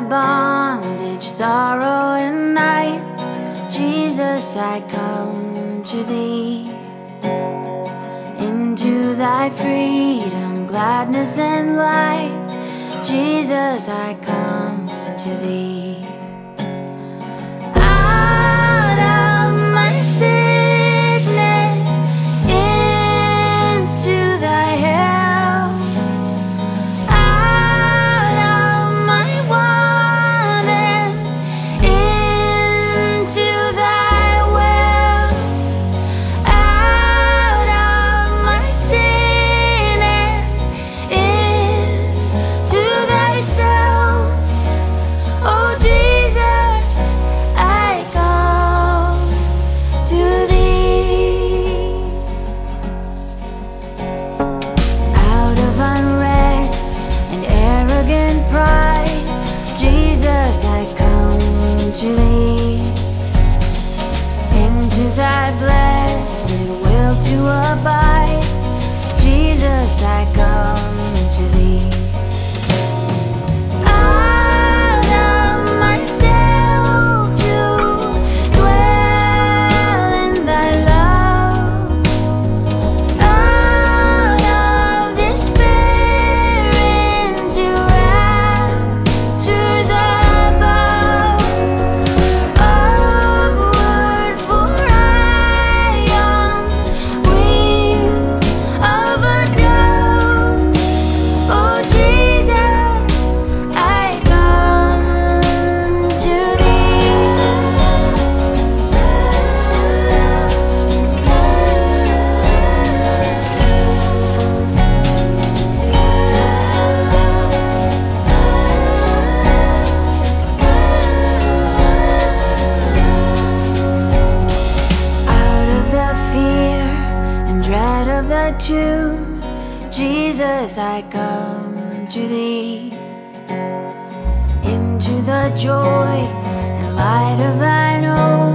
my bondage, sorrow, and night. Jesus, I come to thee. Into thy freedom, gladness, and light. Jesus, I come to thee. Thy blessed will to abide, Jesus, I come to thee. The tomb, Jesus, I come to thee. Into the joy and light of thine own,